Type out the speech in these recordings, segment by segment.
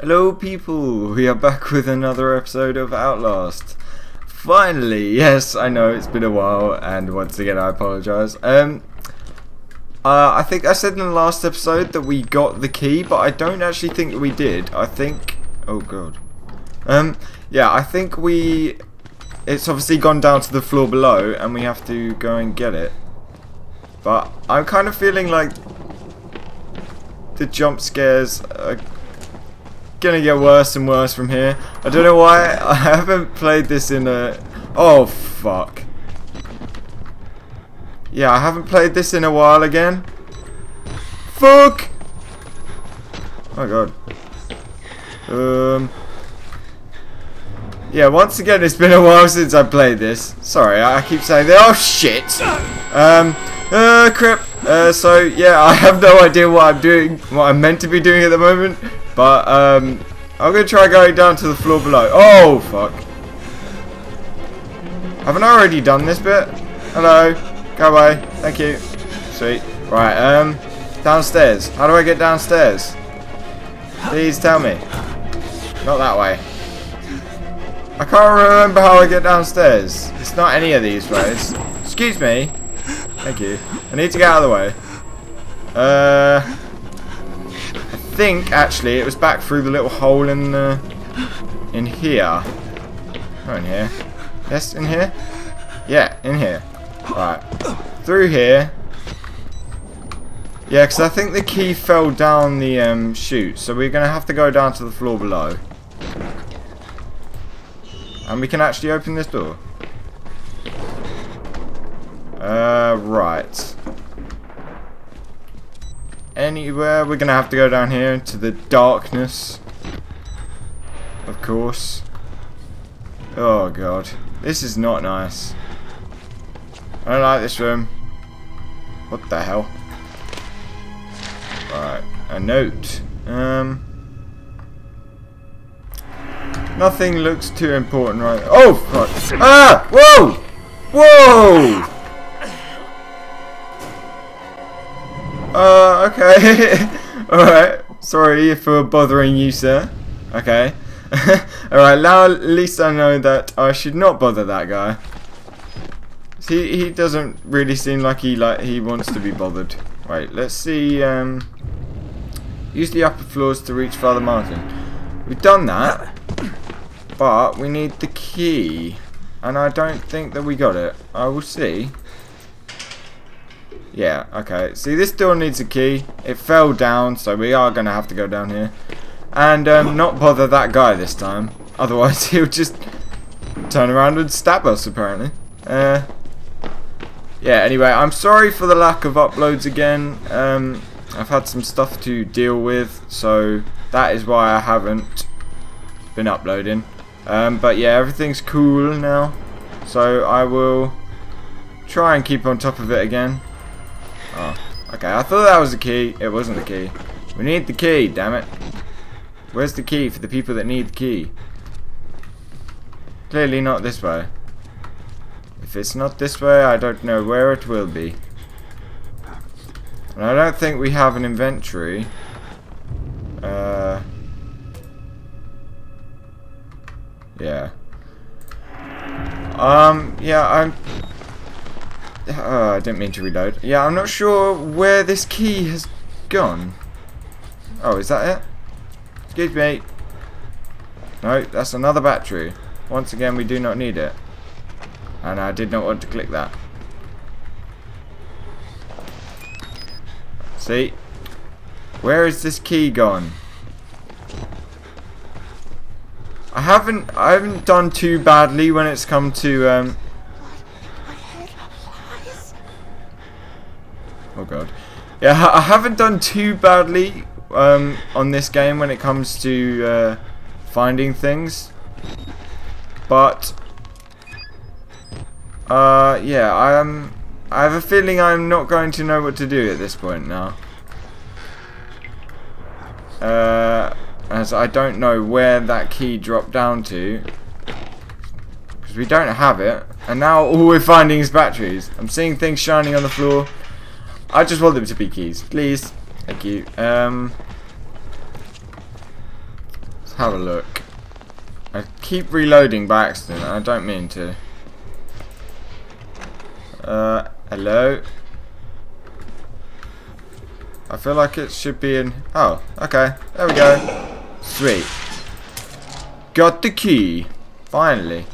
Hello people, we are back with another episode of Outlast. Finally, yes, I know it's been a while and once again I apologise. Um, uh, I think I said in the last episode that we got the key, but I don't actually think that we did. I think, oh god. Um, yeah, I think we, it's obviously gone down to the floor below and we have to go and get it. But I'm kind of feeling like the jump scares are gonna get worse and worse from here. I don't know why I haven't played this in a... Oh, fuck. Yeah, I haven't played this in a while again. Fuck! Oh god. Um... Yeah, once again, it's been a while since I played this. Sorry, I keep saying that. Oh, shit! Um, uh, crap. Uh, so, yeah, I have no idea what I'm doing, what I'm meant to be doing at the moment. But, um, I'm going to try going down to the floor below. Oh, fuck. Haven't I already done this bit? Hello. Go away. Thank you. Sweet. Right, um, downstairs. How do I get downstairs? Please tell me. Not that way. I can't remember how I get downstairs. It's not any of these ways. Excuse me. Thank you. I need to get out of the way. Uh think actually it was back through the little hole in the in here. Oh, in here. Yes, in here. Yeah, in here. Right, through here. Yeah, because I think the key fell down the um, chute, so we're going to have to go down to the floor below. And we can actually open this door. Uh, right anywhere. We're going to have to go down here into the darkness. Of course. Oh, God. This is not nice. I don't like this room. What the hell? Right. A note. Um... Nothing looks too important right Oh, fuck. Ah! Whoa! Whoa! Uh, okay. Alright. Sorry for bothering you, sir. Okay. Alright, now at least I know that I should not bother that guy. He he doesn't really seem like he like he wants to be bothered. Right, let's see um use the upper floors to reach Father Martin. We've done that. But we need the key. And I don't think that we got it. I will see. Yeah, okay. See, this door needs a key. It fell down, so we are going to have to go down here. And um, not bother that guy this time. Otherwise, he'll just turn around and stab us, apparently. Uh, yeah, anyway, I'm sorry for the lack of uploads again. Um, I've had some stuff to deal with, so that is why I haven't been uploading. Um, but yeah, everything's cool now. So I will try and keep on top of it again. Okay. I thought that was the key. It wasn't the key. We need the key, damn it. Where's the key for the people that need the key? Clearly not this way. If it's not this way, I don't know where it will be. And I don't think we have an inventory. Uh... Yeah. Um, yeah, I'm Oh, I didn't mean to reload. Yeah, I'm not sure where this key has gone. Oh, is that it? Excuse me. No, that's another battery. Once again, we do not need it. And I did not want to click that. See? Where is this key gone? I haven't I haven't done too badly when it's come to um, Oh god. Yeah, I haven't done too badly um, on this game when it comes to uh, finding things. But uh, yeah, I am. I have a feeling I'm not going to know what to do at this point now. Uh, as I don't know where that key dropped down to. Because we don't have it. And now all we're finding is batteries. I'm seeing things shining on the floor. I just want them to be keys, please. Thank you. Um, Let's have a look. I keep reloading by accident. I don't mean to. Uh, hello? I feel like it should be in... Oh, okay. There we go. Sweet. Got the key. Finally.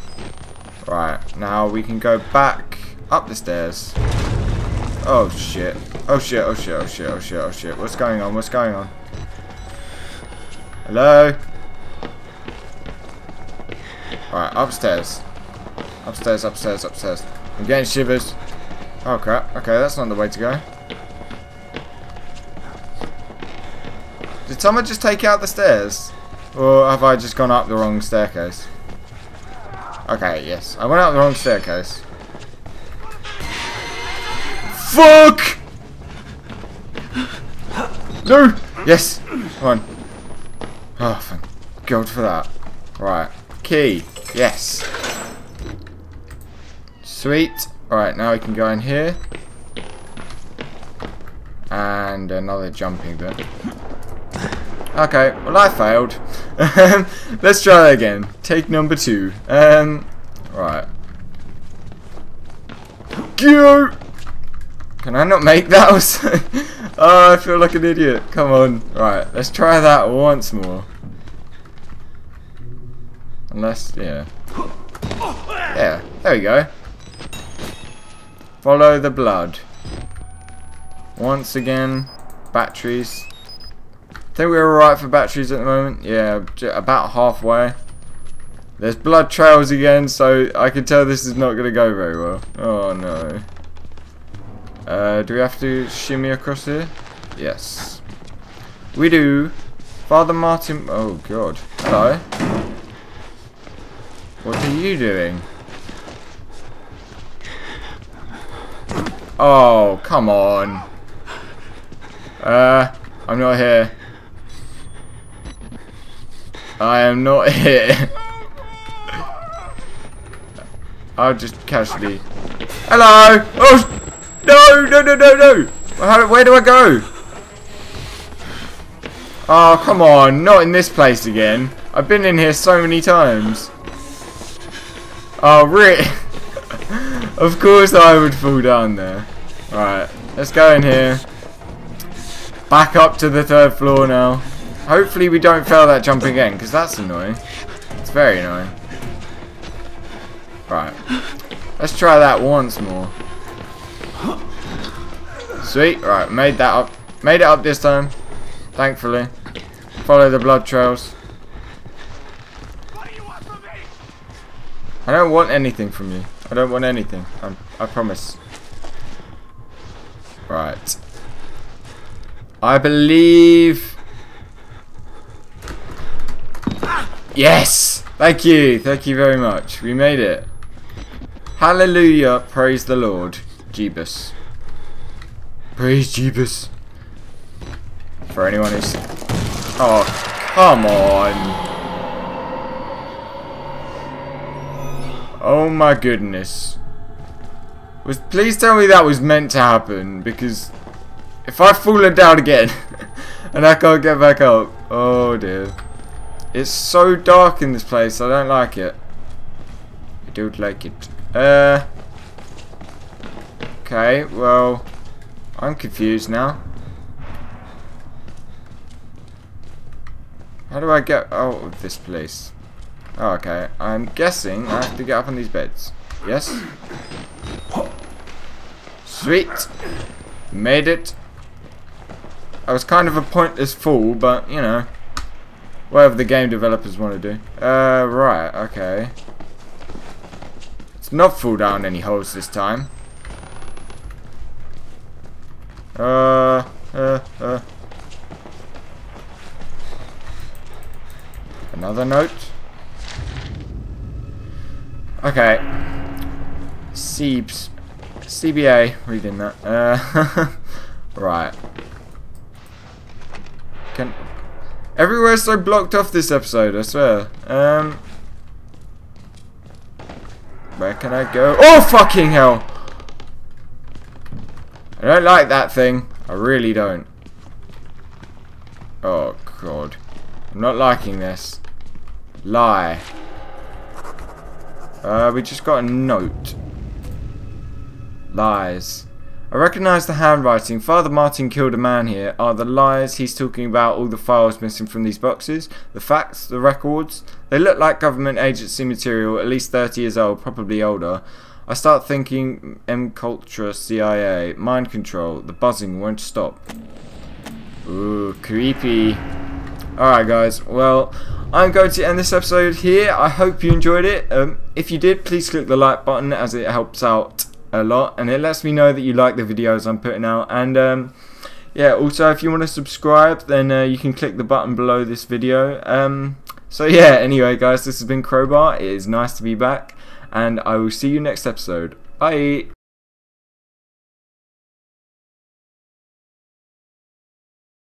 Right, now we can go back up the stairs. Oh shit. Oh shit, oh shit, oh shit, oh shit, oh shit. What's going on? What's going on? Hello? Right, upstairs. Upstairs, upstairs, upstairs. I'm getting shivers. Oh crap. Okay, that's not the way to go. Did someone just take out the stairs? Or have I just gone up the wrong staircase? Okay, yes. I went up the wrong staircase. Fuck! No! Yes! Come on. Oh, thank God for that. Right. Key. Yes. Sweet. Alright, now we can go in here. And another jumping bit. Okay, well I failed. Let's try that again. Take number two. Um, right. Go! Can I not make that? oh, I feel like an idiot. Come on. Right, let's try that once more. Unless, yeah. Yeah, there we go. Follow the blood. Once again, batteries. I Think we're alright for batteries at the moment? Yeah, about halfway. There's blood trails again, so I can tell this is not going to go very well. Oh no. Uh, do we have to shimmy across here? Yes. We do. Father Martin... Oh god. Hello. What are you doing? Oh, come on. Uh, I'm not here. I am not here. I'll just casually. Hello! Oh! No! No, no, no! How, where do I go? Oh, come on. Not in this place again. I've been in here so many times. Oh, really? of course I would fall down there. Right, let's go in here. Back up to the third floor now. Hopefully we don't fail that jump again, because that's annoying. It's very annoying. Right. Let's try that once more. Sweet. Right, made that up. Made it up this time. Thankfully. Follow the blood trails. I don't want anything from you. I don't want anything. I'm, I promise. Right. I believe Yes! Thank you. Thank you very much. We made it. Hallelujah. Praise the Lord. Jeebus. Praise Jeebus. For anyone who's... Oh, come on. Oh my goodness. Was Please tell me that was meant to happen, because if I've fallen down again, and I can't get back up, oh dear. It's so dark in this place. I don't like it. I don't like it. Uh. Okay, well, I'm confused now. How do I get out of this place? Oh, okay. I'm guessing I have to get up on these beds. Yes? Sweet! Made it. I was kind of a pointless fool, but, you know. Whatever the game developers want to do. Uh, right, okay. Let's not fall down any holes this time. Uh, uh, uh. Another note. Okay. Seebs. CBA, reading that. Uh, right. Can Everywhere's so blocked off this episode, I swear. Um, where can I go? Oh, fucking hell! I don't like that thing. I really don't. Oh, God. I'm not liking this. Lie. Uh, we just got a note. Lies. I recognise the handwriting. Father Martin killed a man here. Are the lies he's talking about all the files missing from these boxes? The facts? The records? They look like government agency material, at least 30 years old, probably older. I start thinking MKUltra, CIA, mind control. The buzzing won't stop. Ooh, creepy. Alright guys, well, I'm going to end this episode here. I hope you enjoyed it. Um, if you did, please click the like button as it helps out a lot and it lets me know that you like the videos I'm putting out and um, yeah also if you want to subscribe then uh, you can click the button below this video um, so yeah anyway guys this has been Crowebar it is nice to be back and I will see you next episode. Bye